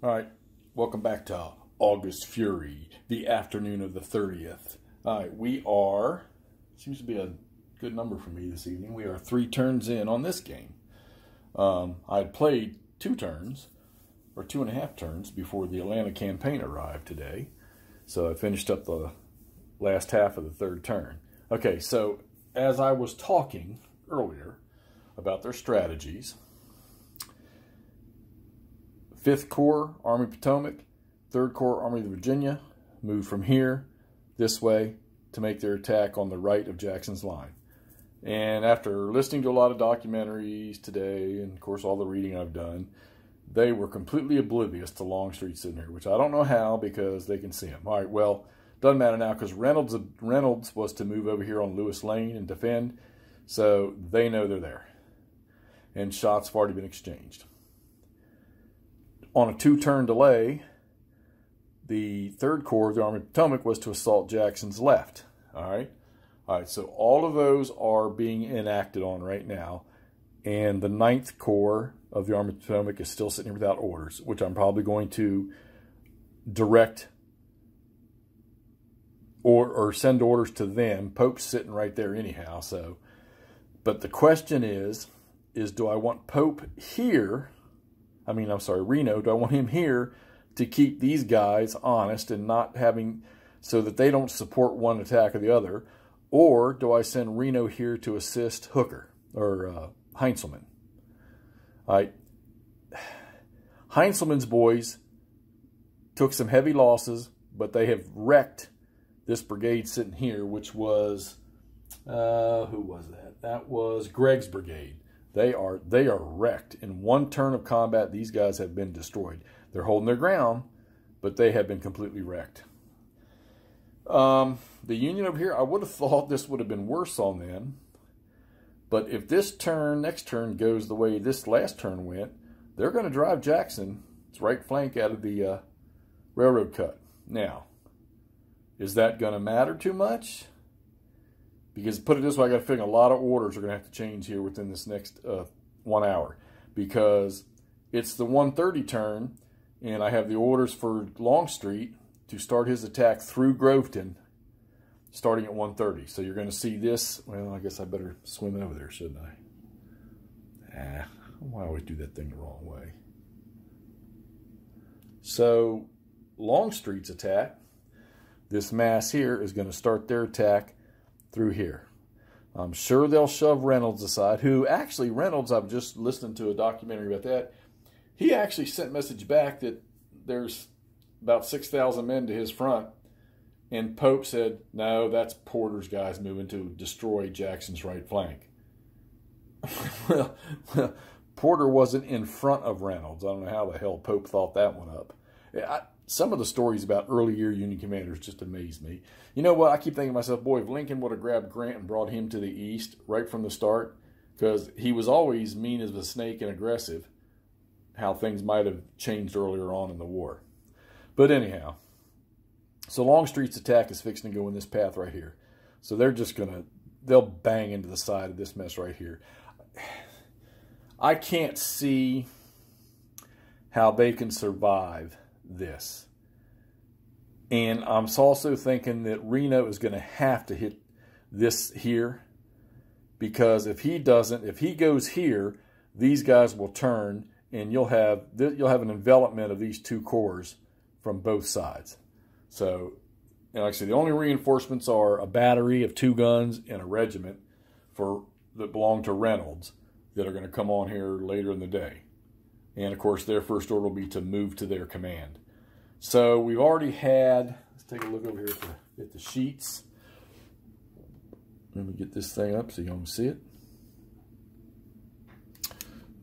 All right, welcome back to August Fury, the afternoon of the 30th. All right, we are, seems to be a good number for me this evening. We are three turns in on this game. Um, I had played two turns, or two and a half turns, before the Atlanta campaign arrived today. So I finished up the last half of the third turn. Okay, so as I was talking earlier about their strategies, 5th Corps, Army Potomac, 3rd Corps, Army of Virginia, moved from here this way to make their attack on the right of Jackson's line. And after listening to a lot of documentaries today, and of course all the reading I've done, they were completely oblivious to Longstreet sitting here, which I don't know how because they can see him. All right, well, doesn't matter now because Reynolds Reynolds was to move over here on Lewis Lane and defend, so they know they're there. And shots have already been exchanged on a two-turn delay, the Third Corps of the Army of the Potomac was to assault Jackson's left. All right. All right. So all of those are being enacted on right now. And the Ninth Corps of the Army of the Potomac is still sitting here without orders, which I'm probably going to direct or, or send orders to them. Pope's sitting right there anyhow. So, but the question is, is do I want Pope here I mean, I'm sorry, Reno, do I want him here to keep these guys honest and not having, so that they don't support one attack or the other? Or do I send Reno here to assist Hooker or uh, Heintzelman? All right. Heintzelman's boys took some heavy losses, but they have wrecked this brigade sitting here, which was, uh, who was that? That was Gregg's brigade. They are they are wrecked. In one turn of combat, these guys have been destroyed. They're holding their ground, but they have been completely wrecked. Um, the Union over here, I would have thought this would have been worse on them. But if this turn, next turn, goes the way this last turn went, they're going to drive Jackson, its right flank, out of the uh, railroad cut. Now, is that going to matter too much? Because put it this way, I got a feeling a lot of orders are going to have to change here within this next uh, one hour. Because it's the 130 turn, and I have the orders for Longstreet to start his attack through Groveton starting at 1.30. So you're going to see this. Well, I guess I better swim over there, shouldn't I? Ah, I always do that thing the wrong way. So Longstreet's attack, this mass here is going to start their attack through here. I'm sure they'll shove Reynolds aside, who actually, Reynolds, I've just listened to a documentary about that. He actually sent message back that there's about 6,000 men to his front. And Pope said, no, that's Porter's guys moving to destroy Jackson's right flank. well, Porter wasn't in front of Reynolds. I don't know how the hell Pope thought that one up. I, some of the stories about early year Union commanders just amaze me. You know what? I keep thinking to myself, boy, if Lincoln would have grabbed Grant and brought him to the east right from the start, because he was always mean as a snake and aggressive, how things might have changed earlier on in the war. But anyhow, so Longstreet's attack is fixing to go in this path right here. So they're just going to, they'll bang into the side of this mess right here. I can't see how they can survive this. And I'm also thinking that Reno is going to have to hit this here because if he doesn't, if he goes here, these guys will turn and you'll have you'll have an envelopment of these two corps from both sides. So, and like I said, the only reinforcements are a battery of two guns and a regiment for that belong to Reynolds that are going to come on here later in the day. And of course, their first order will be to move to their command. So we've already had, let's take a look over here at the, at the sheets. Let me get this thing up so you can see it.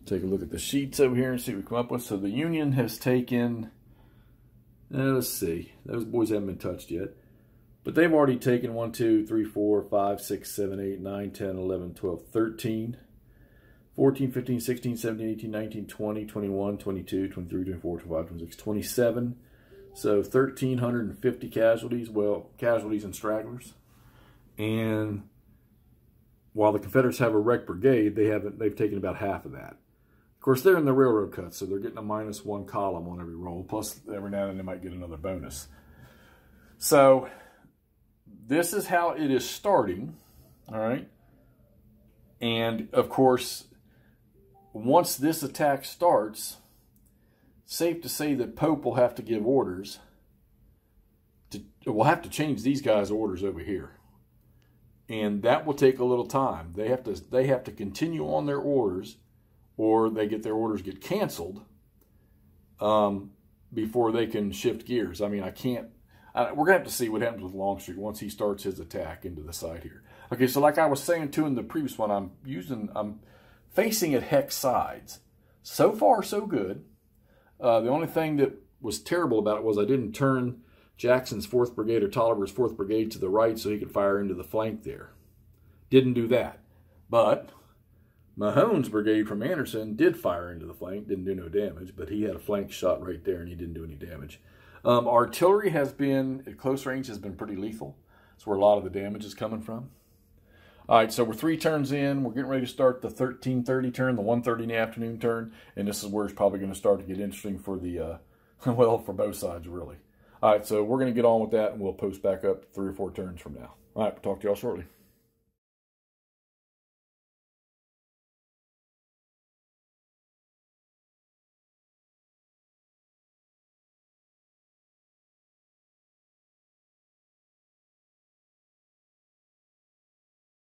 Take a look at the sheets over here and see what we come up with. So the Union has taken, uh, let's see, those boys haven't been touched yet. But they've already taken 1, 2, 3, 4, 5, 6, 7, 8, 9, 10, 11, 12, 13, 14, 15, 16, 17, 18, 19, 20, 21, 22, 23, 24, 25, 26, 27, so 1,350 casualties, well, casualties and stragglers. And while the Confederates have a wreck brigade, they haven't, they've taken about half of that. Of course, they're in the railroad cut, so they're getting a minus one column on every roll. Plus, every now and then they might get another bonus. So, this is how it is starting. All right. And of course, once this attack starts, safe to say that Pope will have to give orders. To, we'll have to change these guys' orders over here, and that will take a little time. They have to they have to continue on their orders, or they get their orders get canceled um, before they can shift gears. I mean, I can't. I, we're gonna have to see what happens with Longstreet once he starts his attack into the side here. Okay, so like I was saying too in the previous one, I'm using I'm facing at hex sides. So far, so good. Uh, the only thing that was terrible about it was I didn't turn Jackson's 4th Brigade or Taliaferro's 4th Brigade to the right so he could fire into the flank there. Didn't do that. But Mahone's brigade from Anderson did fire into the flank, didn't do no damage, but he had a flank shot right there and he didn't do any damage. Um, artillery has been, at close range, has been pretty lethal. That's where a lot of the damage is coming from. All right, so we're three turns in. We're getting ready to start the 1330 turn, the 130 in the afternoon turn, and this is where it's probably going to start to get interesting for the, uh, well, for both sides, really. All right, so we're going to get on with that, and we'll post back up three or four turns from now. All right, talk to y'all shortly.